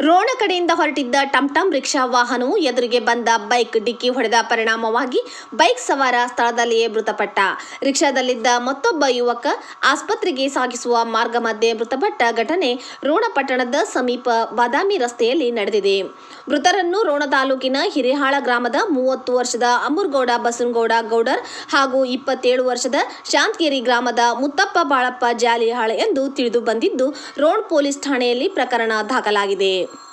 ರೋಣ ಕಡೆಯಿಂದ ಹೊರಟಿದ್ದ ಟಮ್ಟಮ್ ರಿಕ್ಷಾ ವಾಹನವು ಎದುರಿಗೆ ಬಂದ ಬೈಕ್ ಡಿಕ್ಕಿ ಹೊಡೆದ ಪರಿಣಾಮವಾಗಿ ಬೈಕ್ ಸವಾರ ಸ್ಥಳದಲ್ಲಿಯೇ ಮೃತಪಟ್ಟ. ರಿಕ್ಷಾದಲ್ಲಿದ್ದ ಮತ್ತೊಬ್ಬ ಯುವಕ ಆಸ್ಪತ್ರೆಗೆ ಸಾಗಿಸುವ ಮಾರ್ಗ ಮಧ್ಯೆ ಮೃತಪಟ್ಟ ಘಟನೆ ರೋಣ ಪಟ್ಟಣದ ಸಮೀಪ ಬಾದಾಮಿ ರಸ್ತೆಯಲ್ಲಿ ನಡೆದಿದೆ. ಮೃತರನ್ನು ರೋಣ ತಾಲೂಕಿನ ಹಿರೇಹಾಳ ಗ್ರಾಮದ ಮೂವತ್ತು ವರ್ಷದ ಅಮುರ್ಗೌಡ, ಬಸನಗೌಡ, ಗೌಡರ್ ಹಾಗೂ ಇಪ್ಪತ್ತೇಳು ವರ್ಷದ ಶಾಂತಗಿರಿ ಗ್ರಾಮದ ಮುತ್ತಪ್ಪ ಬಾಳಪ್ಪ ಜಾಲಿಹಾಳ ಎಂದು ತಿಳಿದು ಬಂದಿದ್ದು, ರೋಣ ಪೊಲೀಸ್ ಠಾಣೆಯಲ್ಲಿ ಪ್ರಕರಣ ದಾಖಲಾಗಿದೆ.